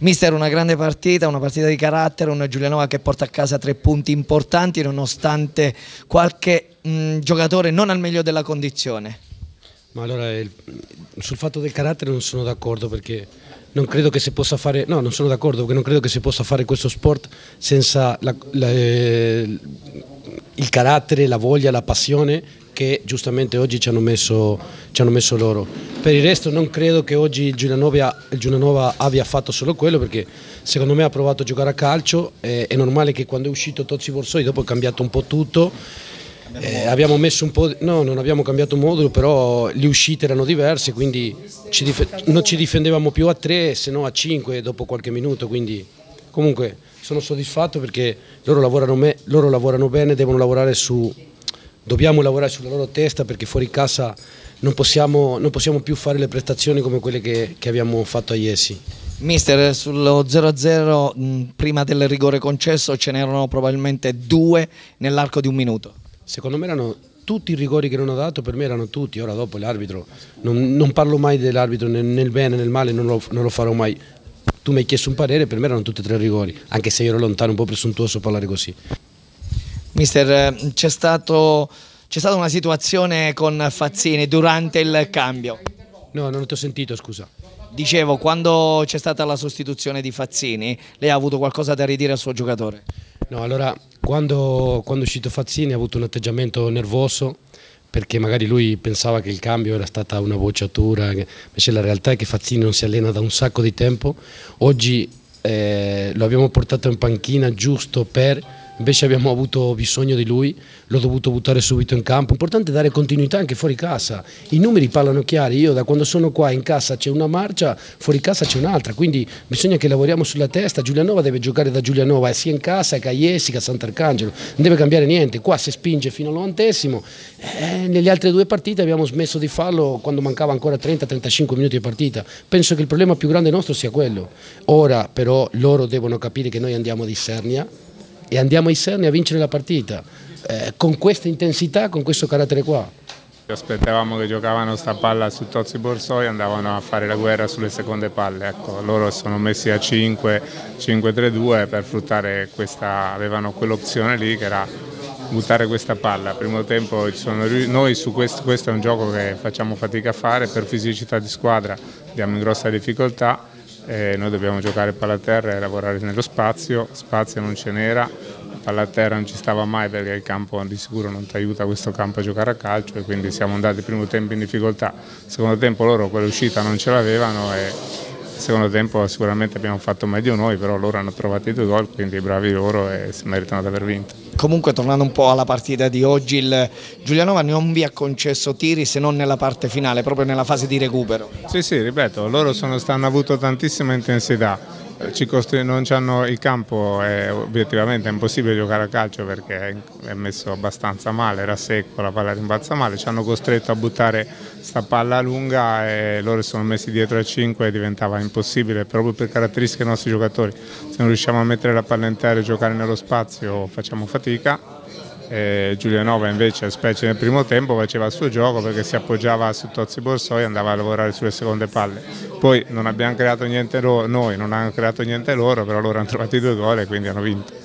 Mister, una grande partita, una partita di carattere, una Giulianova che porta a casa tre punti importanti nonostante qualche mh, giocatore non al meglio della condizione. Ma allora sul fatto del carattere non sono d'accordo perché non credo che si possa fare, no non sono d'accordo perché non credo che si possa fare questo sport senza la, la, eh, il carattere, la voglia, la passione che giustamente oggi ci hanno, messo, ci hanno messo loro. Per il resto non credo che oggi il Giulianova, il Giulianova abbia fatto solo quello perché secondo me ha provato a giocare a calcio, è, è normale che quando è uscito Tozzi Borsoi dopo è cambiato un po' tutto, eh, abbiamo messo un po', no non abbiamo cambiato modulo però le uscite erano diverse quindi ci non ci difendevamo più a tre se no a cinque dopo qualche minuto quindi comunque sono soddisfatto perché loro lavorano, me, loro lavorano bene, devono lavorare su, dobbiamo lavorare sulla loro testa perché fuori casa non possiamo, non possiamo più fare le prestazioni come quelle che, che abbiamo fatto a Iesi. Mister, sullo 0-0 prima del rigore concesso ce n'erano probabilmente due nell'arco di un minuto. Secondo me erano tutti i rigori che non ho dato, per me erano tutti, ora dopo l'arbitro, non, non, parlo mai dell'arbitro nel, nel, bene, nel male, non lo, non lo farò mai. Tu mi hai chiesto un parere, per me erano tutti e tre rigori, anche se io ero lontano, un po' presuntuoso a parlare così. Mister, c'è stata una situazione con Fazzini durante il cambio. No, non ti ho sentito, scusa. Dicevo, quando c'è stata la sostituzione di Fazzini, lei ha avuto qualcosa da ridire al suo giocatore? No, allora, quando, quando è uscito Fazzini ha avuto un atteggiamento nervoso, perché magari lui pensava che il cambio era stata una bocciatura, invece la realtà è che Fazzini non si allena da un sacco di tempo, oggi eh, lo abbiamo portato in panchina giusto per invece abbiamo avuto bisogno di lui, l'ho dovuto buttare subito in campo. Importante dare continuità anche fuori casa, i numeri parlano chiari, io da quando sono qua in casa c'è una marcia, fuori casa c'è un'altra, quindi bisogna che lavoriamo sulla testa, Giulianova deve giocare da Giulianova sia in casa che a che a Sant'Arcangelo, non deve cambiare niente, qua si spinge fino al novantesimo, eh, nelle altre due partite abbiamo smesso di farlo quando mancava ancora 30-35 minuti di partita, penso che il problema più grande nostro sia quello, ora però loro devono capire che noi andiamo di Sernia, e andiamo ai Serni a vincere la partita eh, con questa intensità, con questo carattere qua. Aspettavamo che giocavano sta palla su Tozzi Borsoi e andavano a fare la guerra sulle seconde palle. Ecco, loro sono messi a 5, 5-3-2 per fruttare questa, avevano quell'opzione lì che era buttare questa palla. Al primo tempo noi su questo, questo è un gioco che facciamo fatica a fare, per fisicità di squadra abbiamo in grossa difficoltà eh, noi dobbiamo giocare palla a terra e lavorare nello spazio, spazio non ce n'era, palla a terra non ci stava mai perché il campo di sicuro non ti aiuta questo campo a giocare a calcio e quindi siamo andati primo tempo in difficoltà, secondo tempo loro quell'uscita non ce l'avevano e secondo tempo sicuramente abbiamo fatto meglio noi, però loro hanno trovato i due gol, quindi bravi loro e si meritano di aver vinto. Comunque tornando un po' alla partita di oggi, il Giulianova non vi ha concesso tiri se non nella parte finale, proprio nella fase di recupero. Sì, sì, ripeto, loro sono, hanno avuto tantissima intensità non hanno il campo è obiettivamente è impossibile giocare a calcio perché è messo abbastanza male, era secco, la palla rimbalza male, ci hanno costretto a buttare sta palla lunga e loro sono messi dietro a 5 e diventava impossibile proprio per caratteristiche dei nostri giocatori. Se non riusciamo a mettere la palla in terra e giocare nello spazio facciamo fatica eh, Giulianova invece, specie nel primo tempo, faceva il suo gioco perché si appoggiava su Tozzi Borsoi e andava a lavorare sulle seconde palle. Poi non abbiamo creato niente noi non abbiamo creato niente loro, però loro hanno trovato i due gol e quindi hanno vinto.